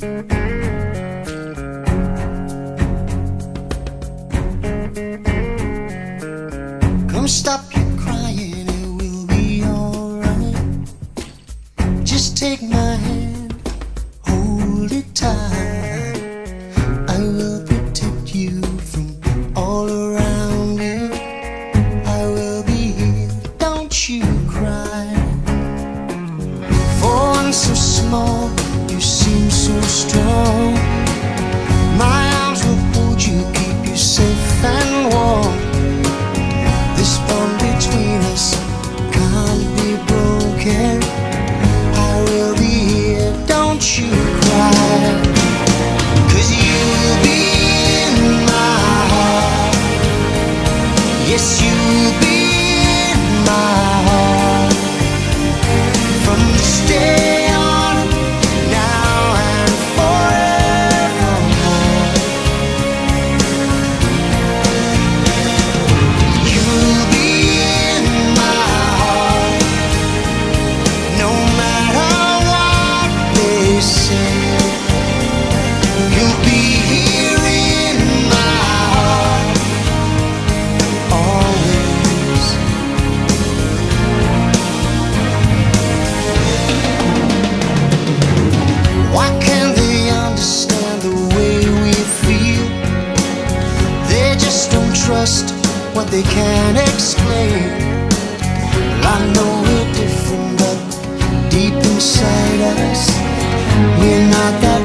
Come stop your crying, it will be alright. Just take my hand, hold it tight. I will protect you from all around you. I will be here, don't you cry. For one so small, Yes, you'll just don't trust what they can't explain. Well, I know we're different, but deep inside us, we're not that.